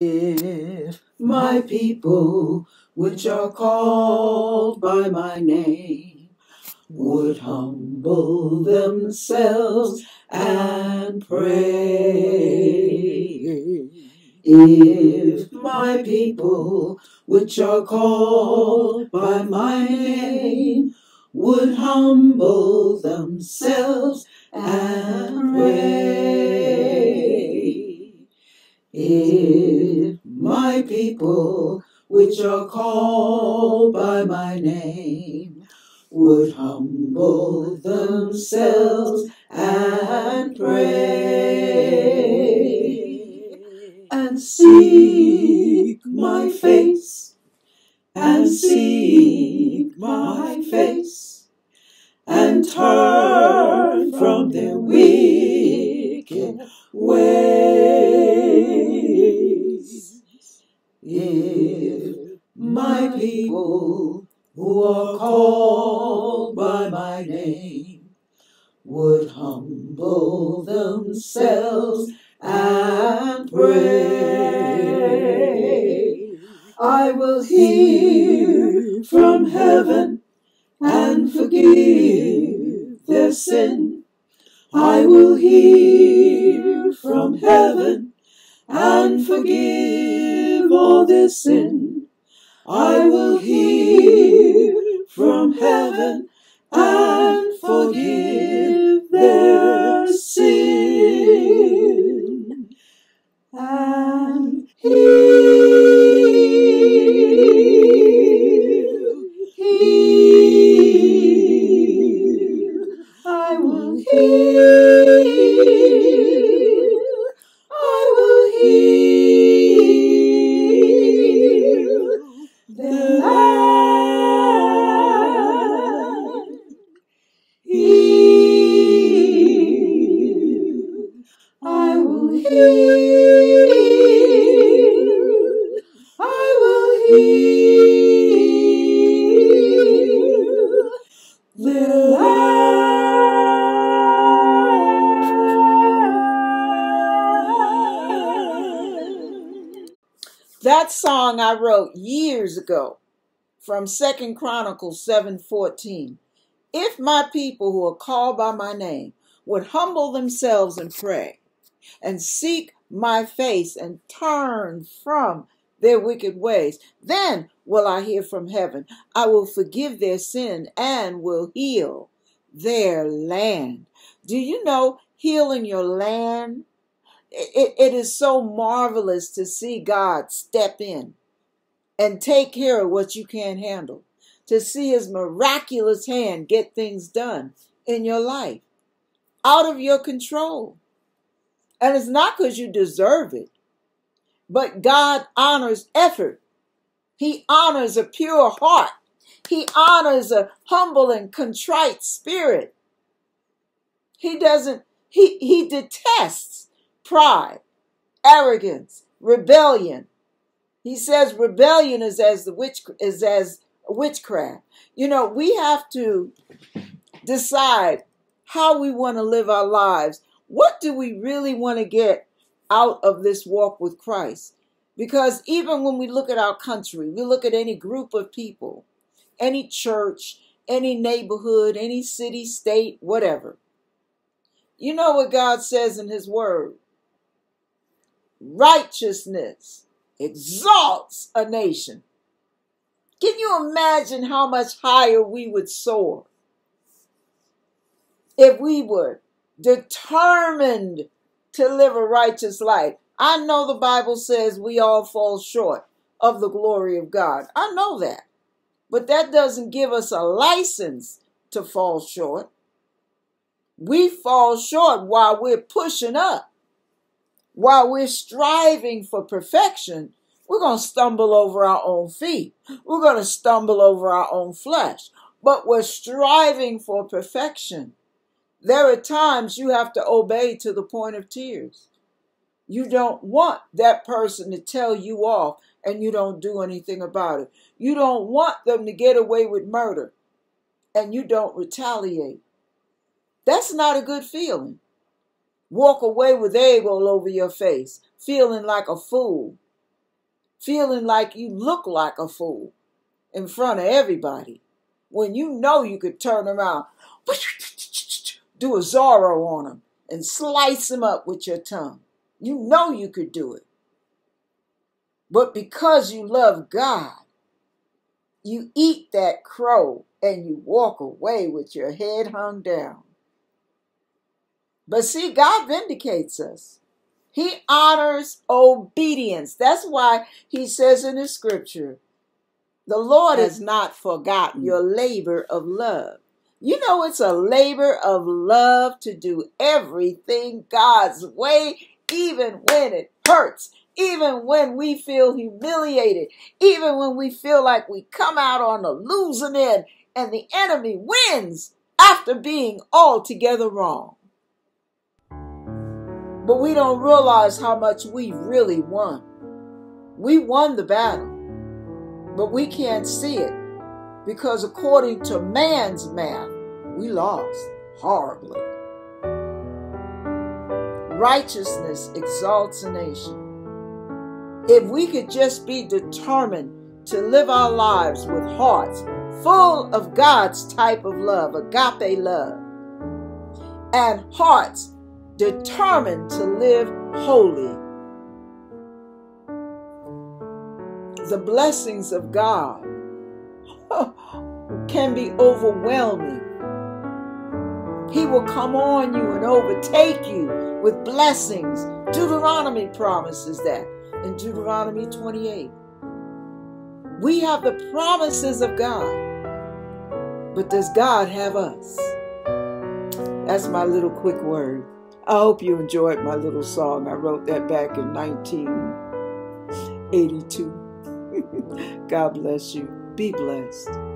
If my people, which are called by my name, would humble themselves and pray. If my people, which are called by my name, would humble themselves and pray. If my people, which are called by my name, would humble themselves and pray and seek my face and seek my face and turn from their wicked If my people who are called by my name would humble themselves and pray, I will hear from heaven and forgive their sin. I will hear from heaven and forgive all their sin. I will hear from heaven and forgive their sin. And heal, heal. I will heal. That song I wrote years ago from Second Chronicles 7:14. If my people who are called by my name would humble themselves and pray and seek my face and turn from their wicked ways, then will I hear from heaven. I will forgive their sin and will heal their land. Do you know healing your land? It, it is so marvelous to see God step in and take care of what you can't handle, to see his miraculous hand get things done in your life out of your control. And it's not because you deserve it, but God honors effort. He honors a pure heart. He honors a humble and contrite spirit. He doesn't, he, he detests pride, arrogance, rebellion. He says rebellion is as the witch is as witchcraft. You know, we have to decide how we want to live our lives. What do we really want to get out of this walk with Christ? Because even when we look at our country, we look at any group of people, any church, any neighborhood, any city, state, whatever. You know what God says in His Word? Righteousness exalts a nation. Can you imagine how much higher we would soar if we were determined to live a righteous life? I know the Bible says we all fall short of the glory of God. I know that. But that doesn't give us a license to fall short. We fall short while we're pushing up, while we're striving for perfection. We're going to stumble over our own feet. We're going to stumble over our own flesh. But we're striving for perfection. There are times you have to obey to the point of tears. You don't want that person to tell you off and you don't do anything about it. You don't want them to get away with murder and you don't retaliate. That's not a good feeling. Walk away with egg all over your face, feeling like a fool feeling like you look like a fool in front of everybody when you know you could turn around, do a Zorro on them, and slice them up with your tongue. You know you could do it. But because you love God, you eat that crow and you walk away with your head hung down. But see, God vindicates us. He honors obedience. That's why he says in the scripture, the Lord has not forgotten mm. your labor of love. You know, it's a labor of love to do everything God's way, even when it hurts, even when we feel humiliated, even when we feel like we come out on the losing end and the enemy wins after being altogether wrong. But we don't realize how much we really won. We won the battle, but we can't see it because according to man's math, we lost horribly. Righteousness exalts a nation. If we could just be determined to live our lives with hearts full of God's type of love, agape love, and hearts determined to live holy. The blessings of God can be overwhelming. He will come on you and overtake you with blessings. Deuteronomy promises that in Deuteronomy 28. We have the promises of God, but does God have us? That's my little quick word. I hope you enjoyed my little song. I wrote that back in 1982. God bless you. Be blessed.